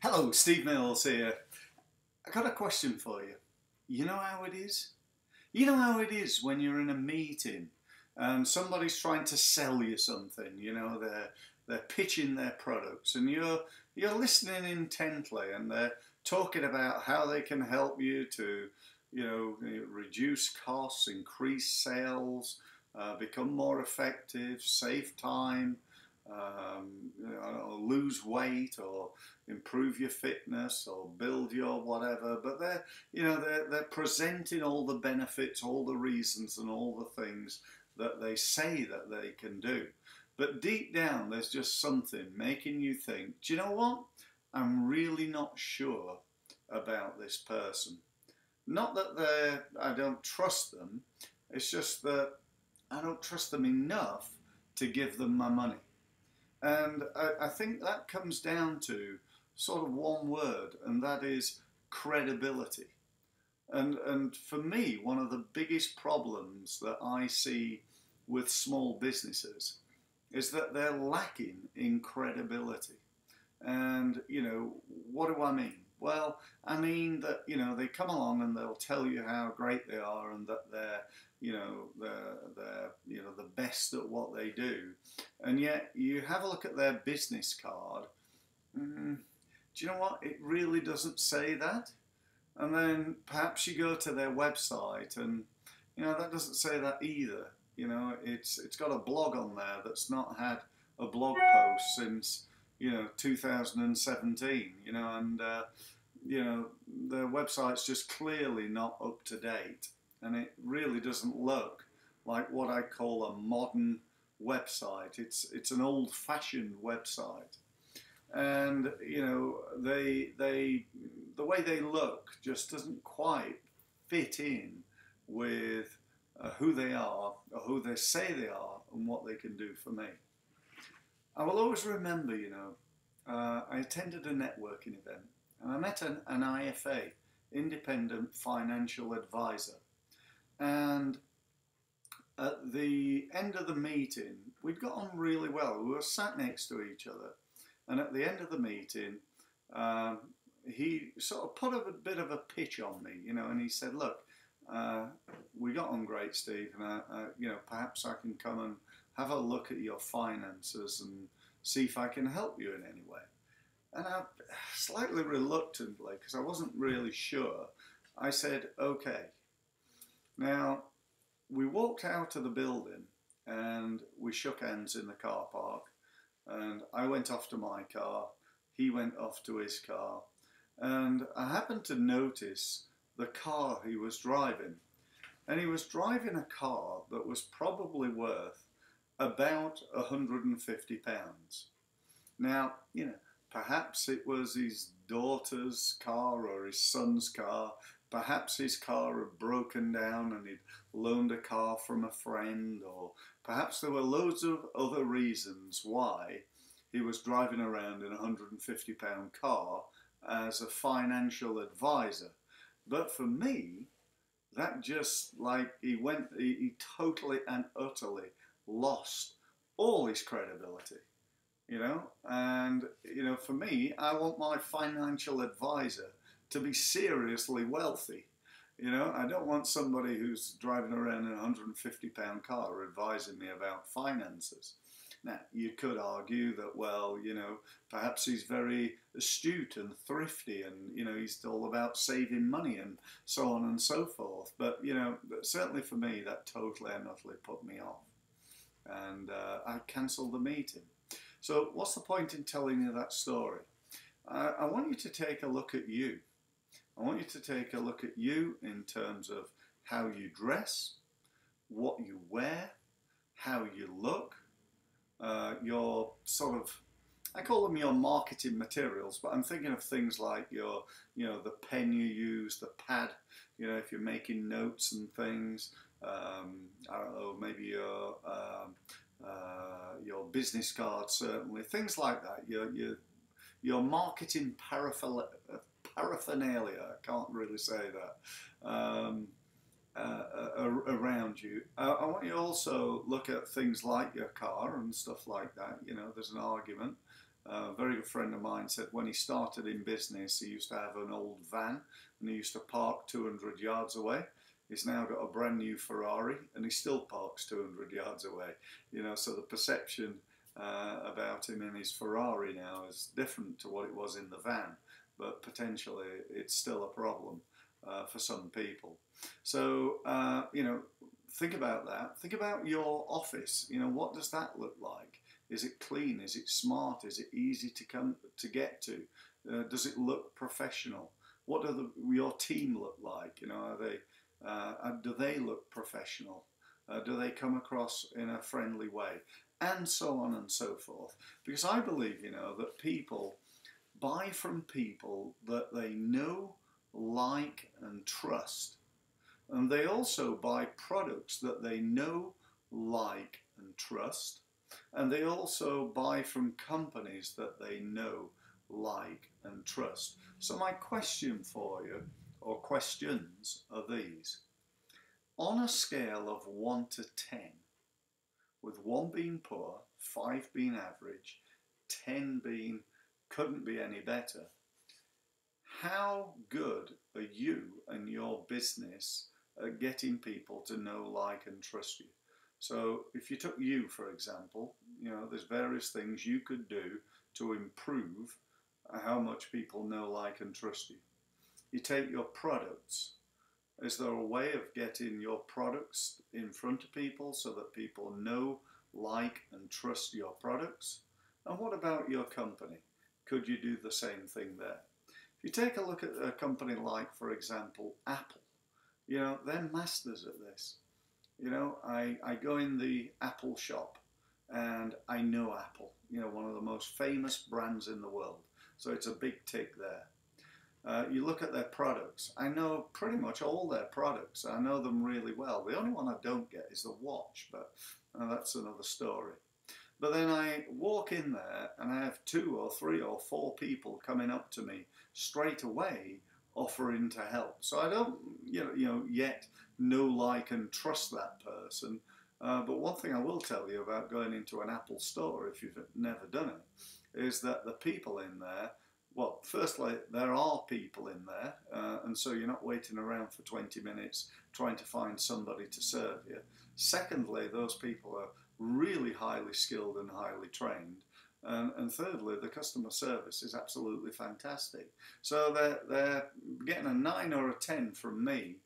Hello, Steve Mills here. I got a question for you. You know how it is? You know how it is when you're in a meeting and somebody's trying to sell you something, you know, they're they're pitching their products and you're you're listening intently and they're talking about how they can help you to, you know, reduce costs, increase sales, uh, become more effective, save time, um, you know, lose weight or improve your fitness or build your whatever. But they're, you know, they're, they're presenting all the benefits, all the reasons, and all the things that they say that they can do. But deep down, there's just something making you think, do you know what? I'm really not sure about this person. Not that they're, I don't trust them, it's just that I don't trust them enough to give them my money. And I, I think that comes down to sort of one word, and that is credibility. And, and for me, one of the biggest problems that I see with small businesses is that they're lacking in credibility. And, you know, what do I mean? Well, I mean that, you know, they come along and they'll tell you how great they are and that they're, you know, they're, they're, you know, the best at what they do. And yet you have a look at their business card. Mm, do you know what? It really doesn't say that. And then perhaps you go to their website and, you know, that doesn't say that either. You know, it's it's got a blog on there that's not had a blog post since you know 2017. You know, and uh, you know the website's just clearly not up to date, and it really doesn't look like what I call a modern website. It's it's an old-fashioned website, and you know they they the way they look just doesn't quite fit in with uh, who they are, or who they say they are, and what they can do for me. I will always remember, you know, uh, I attended a networking event and I met an, an IFA, Independent Financial Advisor. And at the end of the meeting, we'd got on really well. We were sat next to each other. And at the end of the meeting, um, he sort of put a bit of a pitch on me, you know, and he said, Look, uh, we got on great, Steve, and I, I, you know perhaps I can come and have a look at your finances and see if I can help you in any way. And I, slightly reluctantly, because I wasn't really sure, I said, okay. Now, we walked out of the building and we shook hands in the car park. And I went off to my car, he went off to his car. And I happened to notice the car he was driving. And he was driving a car that was probably worth about £150. Now, you know, perhaps it was his daughter's car or his son's car. Perhaps his car had broken down and he'd loaned a car from a friend, or perhaps there were loads of other reasons why he was driving around in a £150 car as a financial advisor. But for me, that just like he went, he, he totally and utterly lost all his credibility, you know. And you know, for me, I want my financial advisor to be seriously wealthy. You know, I don't want somebody who's driving around in a 150 pound car advising me about finances. Now, you could argue that, well, you know, perhaps he's very astute and thrifty and, you know, he's all about saving money and so on and so forth. But, you know, certainly for me, that totally and utterly put me off. And uh, I cancelled the meeting. So, what's the point in telling you that story? I, I want you to take a look at you. I want you to take a look at you in terms of how you dress, what you wear, how you look, uh, your sort of I call them your marketing materials, but I'm thinking of things like your, you know, the pen you use, the pad, you know, if you're making notes and things. Um, I don't know, maybe your um, uh, your business card, certainly things like that. Your your your marketing paraphernalia. I can't really say that. Um, uh, uh around you. Uh, I want you also look at things like your car and stuff like that. You know, there's an argument a very good friend of mine said when he started in business, he used to have an old van and he used to park 200 yards away. He's now got a brand new Ferrari and he still parks 200 yards away. You know, so the perception uh, about him and his Ferrari now is different to what it was in the van, but potentially it's still a problem uh, for some people. So, uh, you know, think about that. Think about your office. You know, what does that look like? Is it clean? Is it smart? Is it easy to come to get to? Uh, does it look professional? What do the, your team look like? You know, are they uh, do they look professional? Uh, do they come across in a friendly way? And so on and so forth. Because I believe, you know, that people buy from people that they know, like, and trust. And they also buy products that they know, like, and trust. And they also buy from companies that they know, like, and trust. So, my question for you, or questions, are these. On a scale of 1 to 10, with 1 being poor, 5 being average, 10 being couldn't be any better, how good are you and your business at getting people to know, like, and trust you? So if you took you, for example, you know, there's various things you could do to improve how much people know, like, and trust you. You take your products. Is there a way of getting your products in front of people so that people know, like, and trust your products? And what about your company? Could you do the same thing there? If you take a look at a company like, for example, Apple, you know, they're masters at this. You know, I, I go in the Apple shop and I know Apple, you know, one of the most famous brands in the world. So it's a big tick there. Uh, you look at their products. I know pretty much all their products. I know them really well. The only one I don't get is the watch, but uh, that's another story. But then I walk in there and I have two or three or four people coming up to me straight away offering to help. So I don't, you know, you know yet know, like, and trust that person. Uh, but one thing I will tell you about going into an Apple store, if you've never done it, is that the people in there, well, firstly, there are people in there, uh, and so you're not waiting around for 20 minutes trying to find somebody to serve you. Secondly, those people are really highly skilled and highly trained. And, and, thirdly, the customer service is absolutely fantastic. So they're, they're getting a 9 or a 10 from me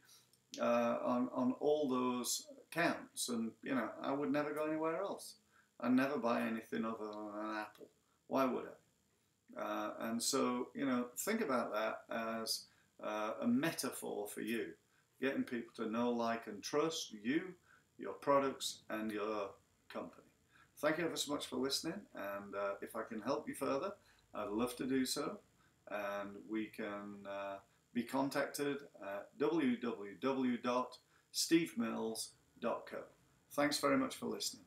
uh, on, on all those counts. And, you know, I would never go anywhere else. I'd never buy anything other than an apple. Why would I? Uh, and so, you know, think about that as uh, a metaphor for you. Getting people to know, like, and trust you, your products, and your company. Thank you ever so much for listening, and uh, if I can help you further, I'd love to do so. And we can uh, be contacted at www.stevemills.co. Thanks very much for listening.